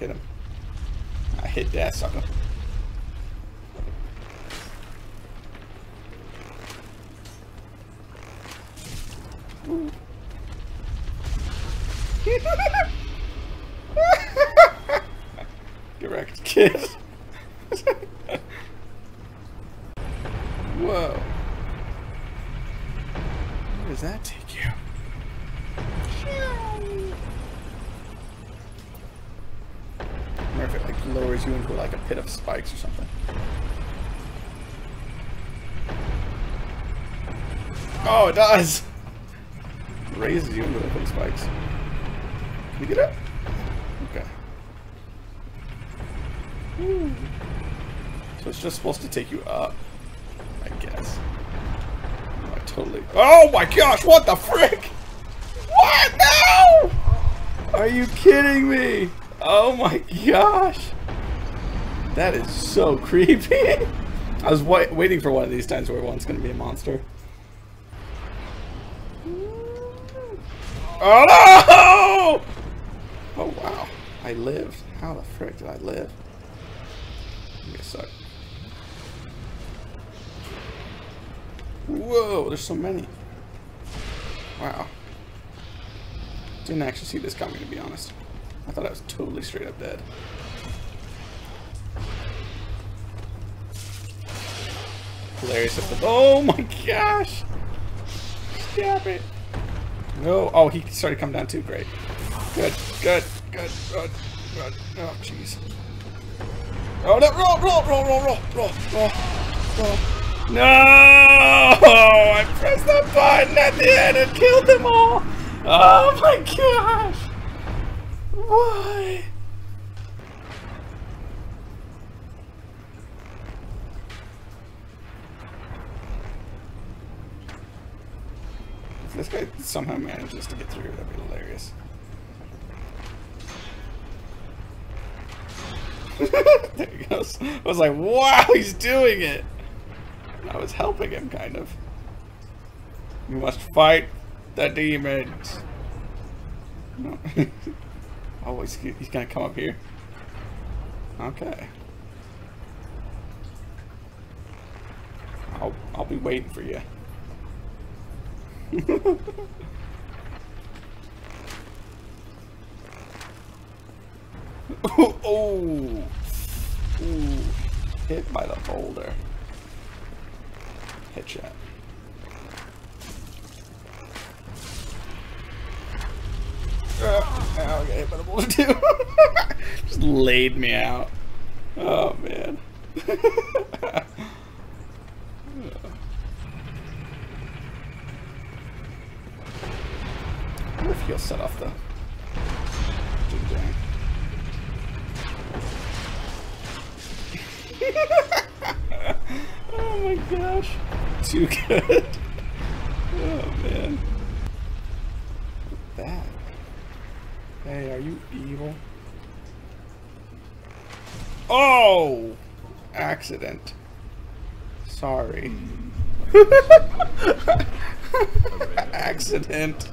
hit him. I hit that sucker. Get wrecked, kid. Whoa. Where does that take you? I wonder if it like lowers you into like a pit of spikes or something. Oh, it does! Raises you into a pit of spikes. Can you get up? Okay. So it's just supposed to take you up, I guess. Oh, I totally. Oh my gosh! What the frick? What? No! Are you kidding me? Oh my gosh! That is so creepy. I was wa waiting for one of these times where one's gonna be a monster. Oh no! Oh wow! I lived. How the frick did I live? Give me a sec. Whoa, there's so many. Wow. Didn't actually see this coming, to be honest. I thought I was totally straight up dead. Hilarious if the- Oh my gosh! Stop it! No, oh, he started come down too. Great. Good, good, good, good, good. Oh, jeez. Oh, no, roll, roll, roll, roll, roll, roll, roll, roll. No! I pressed that button at the end and killed them all! Oh my gosh! Why? If this guy somehow manages to get through, that'd be hilarious. there he goes. I was like, wow, he's doing it! I was helping him, kind of. You must fight the demons. No. oh, he's, he's gonna come up here. Okay. I'll, I'll be waiting for you. oh, oh. Ooh. Hit by the boulder. Hit Headshot. The boulder too. Just laid me out. Oh man. I wonder if he'll set off the oh my gosh. Too good. Oh man. That. Hey, are you evil? Oh! Accident. Sorry. Accident.